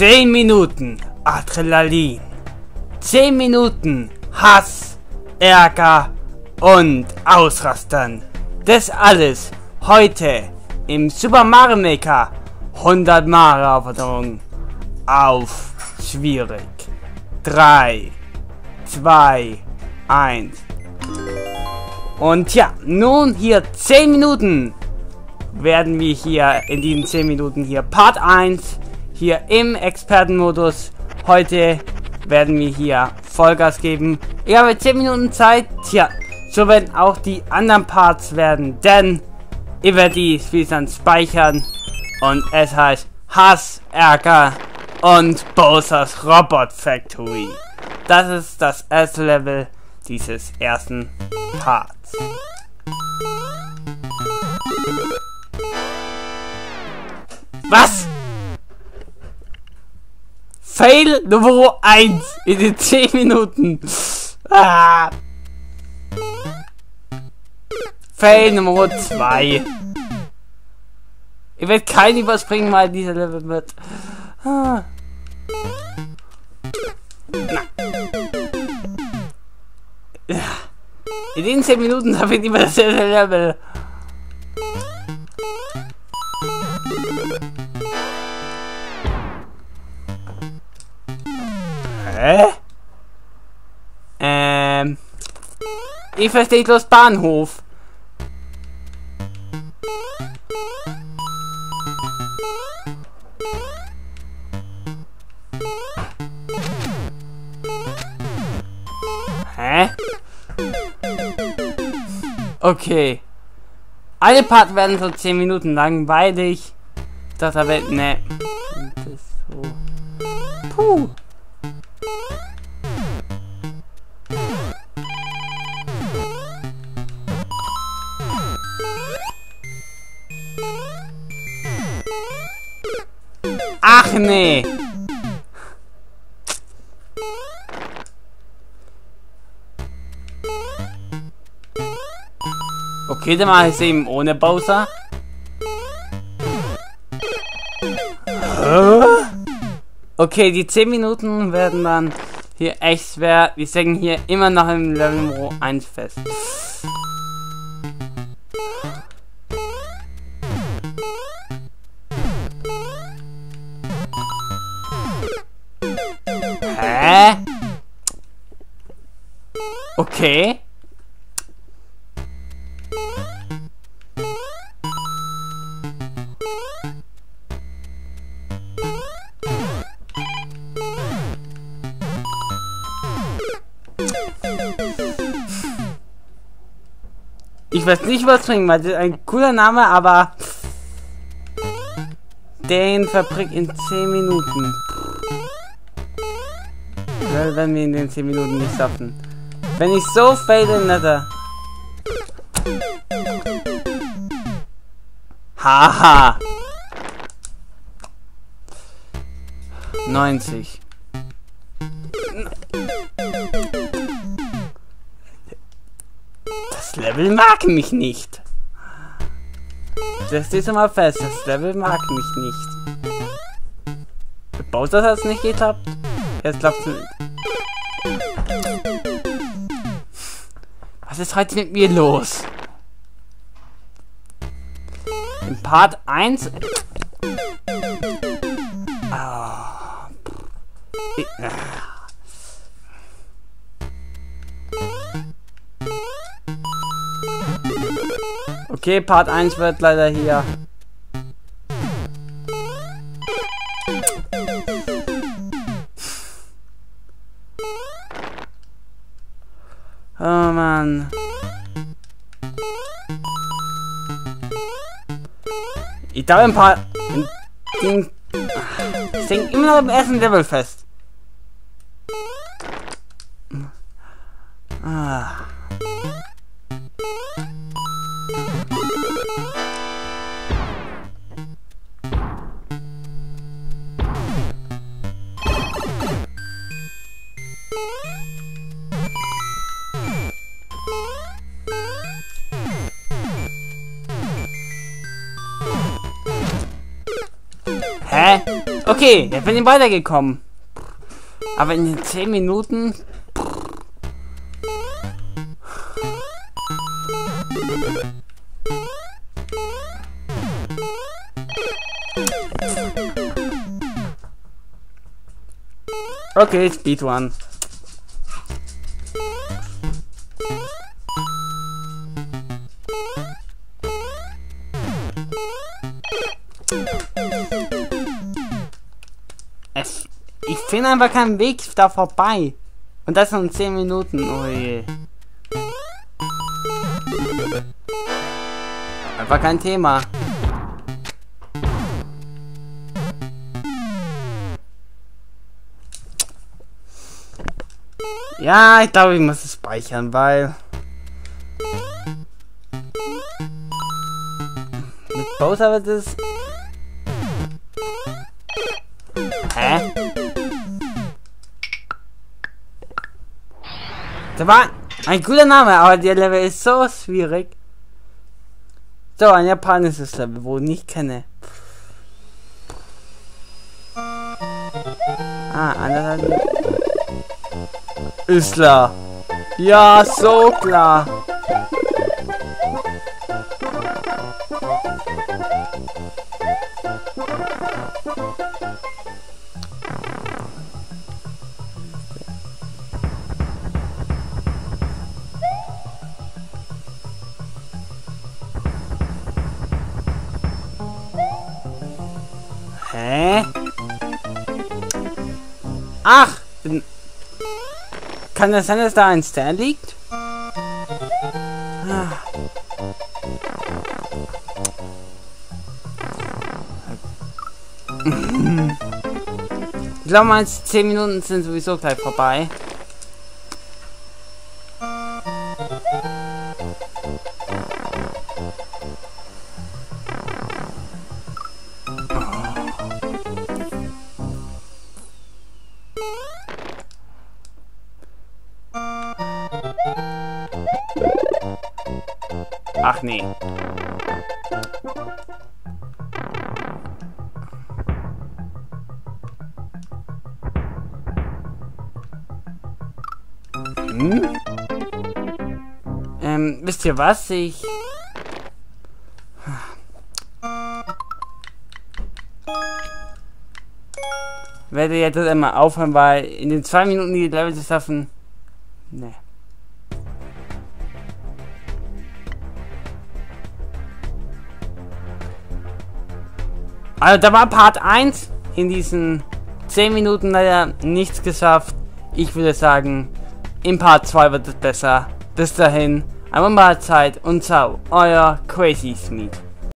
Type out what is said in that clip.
10 Minuten Adrenalin. 10 Minuten Hass, Ärger und Ausrastern. Das alles heute im Super Mario Maker 100 Mario auf schwierig. 3, 2, 1. Und ja, nun hier 10 Minuten werden wir hier in diesen 10 Minuten hier Part 1 hier im Expertenmodus. Heute werden wir hier Vollgas geben. Ich habe 10 Minuten Zeit. Tja, so werden auch die anderen Parts werden, denn ich werde die Spiel dann speichern und es heißt Hass, Ärger und Bowser's Robot Factory. Das ist das erste Level dieses ersten Parts. Was? Fail Nummer 1 in den 10 Minuten. Ah. Fail Nummer 2. Ich werde kein überspringen, weil dieser Level wird. Ah. In den 10 Minuten habe ich immer dasselbe Level. Hä? Ähm. Ich verstehe bloß Bahnhof. Hä? Okay. Alle Part werden so 10 Minuten langweilig. Das aber, ne. Das so. Puh. Nee. Okay, dann mache ich es eben ohne Bowser. Okay, die 10 Minuten werden dann hier echt schwer. Wir stecken hier immer noch im Level 1 fest. Okay. Ich weiß nicht, was bringen, weil das ist ein cooler Name, aber den Fabrik in 10 Minuten. Wenn wir in den 10 Minuten nicht schaffen. Wenn ich so faile, netter. Haha. 90. Das Level mag mich nicht. Das steht schon mal fest. Das Level mag mich nicht. Bowser hat es nicht geklappt. Jetzt klappt es nicht. Ist heute mit mir los? In Part 1. Ah. Okay, Part 1 wird leider hier. Oh Mann. Ich glaube ein paar. Ich denke immer noch im ersten Level fest. Okay, jetzt bin ich weitergekommen. Aber in den 10 Minuten... Okay, Speedrun. Finde einfach keinen Weg da vorbei. Und das in 10 Minuten. Oh je. Einfach kein Thema. Ja, ich glaube, ich muss es speichern, weil... Mit Bowser wird es... Da war ein guter Name, aber der Level ist so schwierig. So, ein japanisches Level, wo ich nicht kenne. Ah, anders Ist klar. Ja, so klar. Hä? Ach! Kann das sein, dass da ein Stern liegt? Ah. Ich glaube, meine 10 Minuten sind sowieso gleich vorbei. Ach nee. Hm? Ähm, wisst ihr was? Ich... werde jetzt einmal aufhören, weil in den zwei Minuten die Level zu schaffen... Ne. Also da war Part 1 in diesen 10 Minuten leider nichts geschafft. Ich würde sagen, in Part 2 wird es besser. Bis dahin, einmal Mahlzeit und ciao, euer Crazy Smith.